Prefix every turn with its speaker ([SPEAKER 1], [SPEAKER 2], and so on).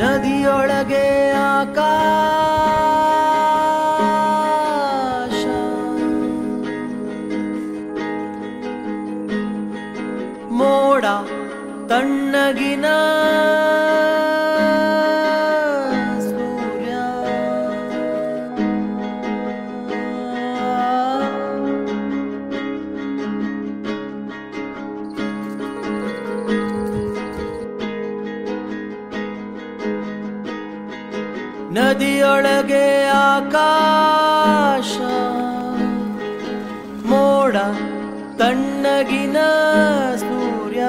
[SPEAKER 1] ನದಿಯೊಳಗೆ ಆಕಾಶ. ಮೋಡ ತಣ್ಣಗಿನ ನದಿಯೊಳಗೆ ಆಕಾಶ ಮೋಡ ತಣ್ಣಗಿನ ಸೂರ್ಯ.